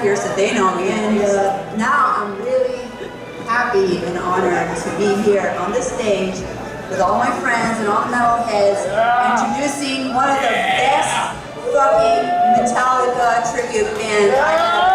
here, so they know me. And uh, now I'm really happy and honored to be here on the stage with all my friends and all the metalheads, introducing one of the best fucking Metallica tribute bands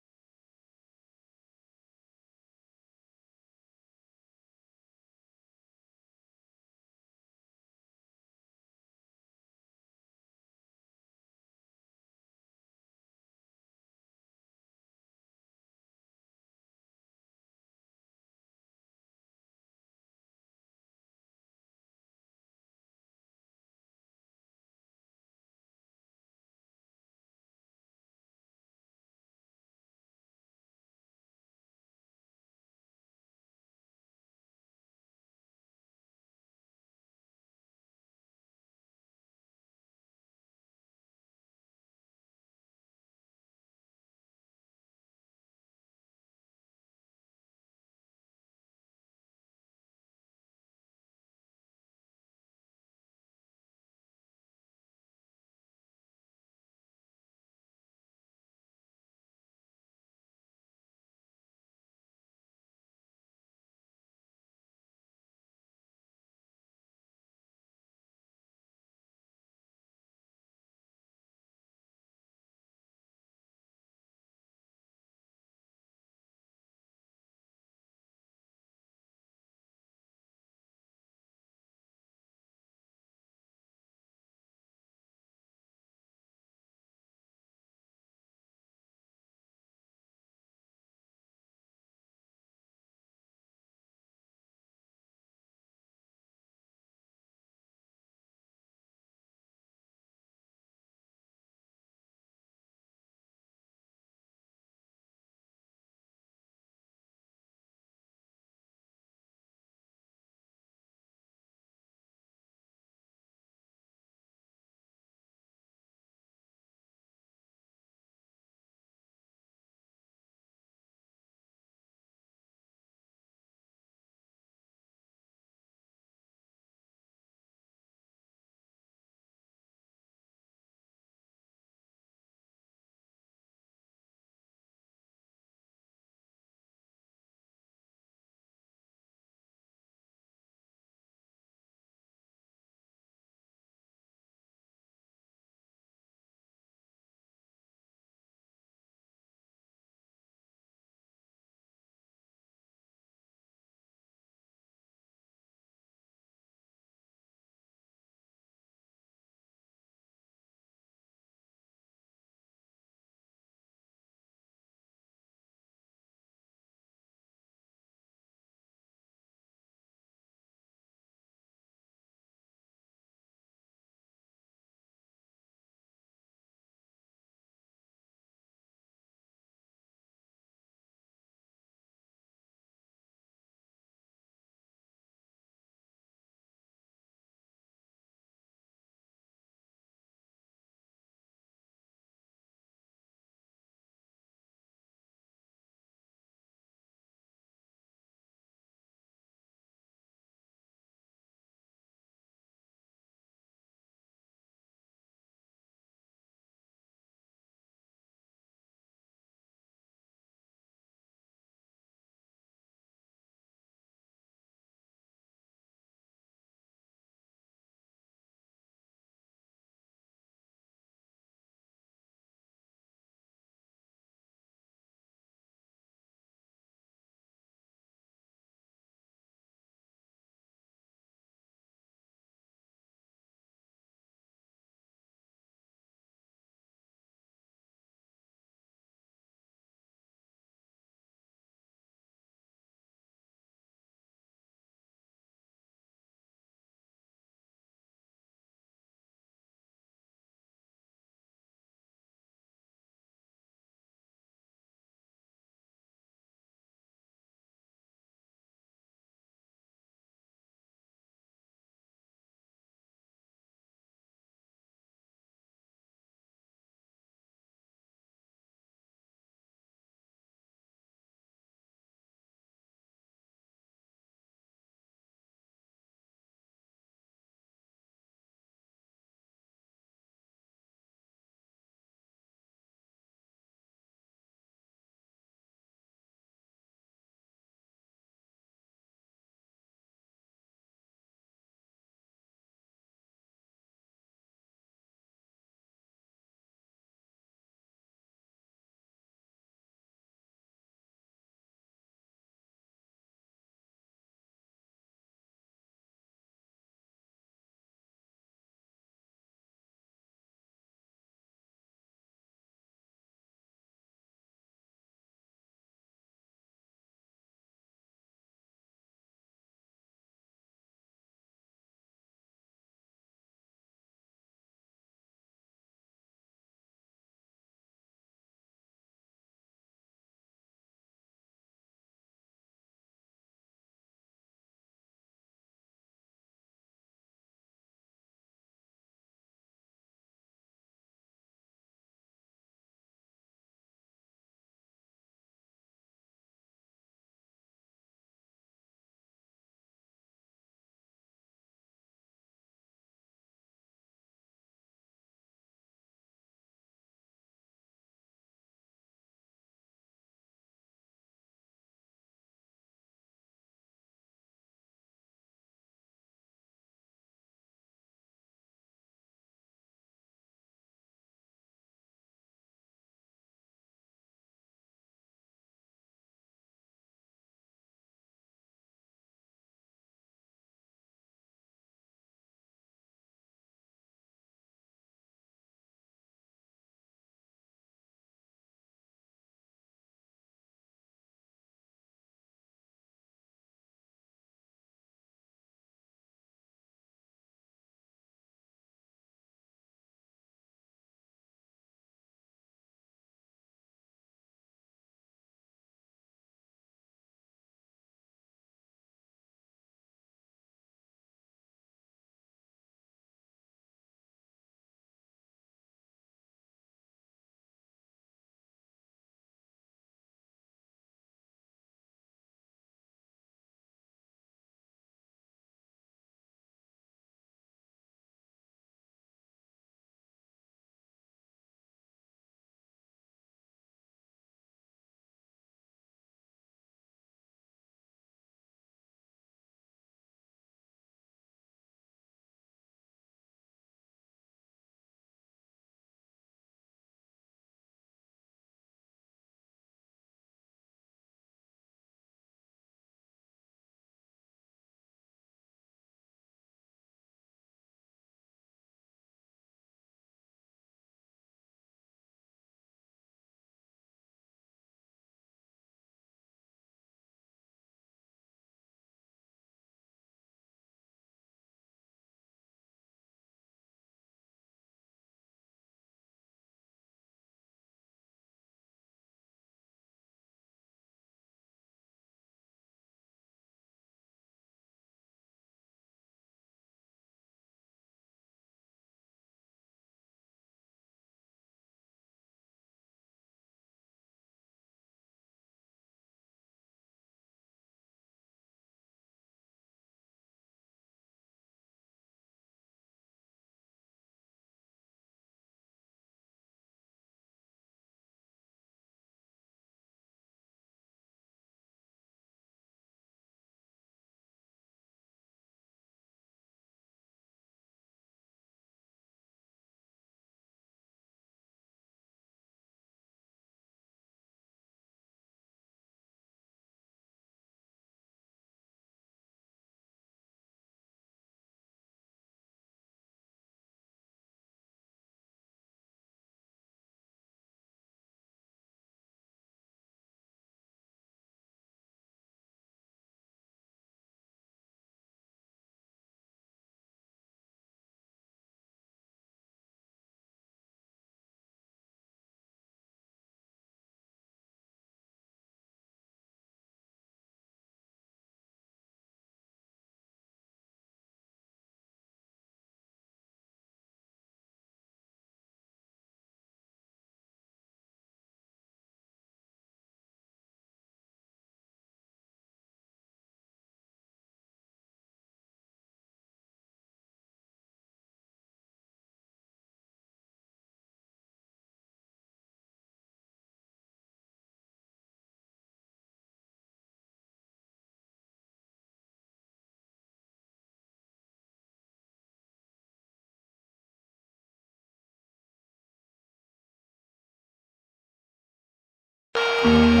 never, never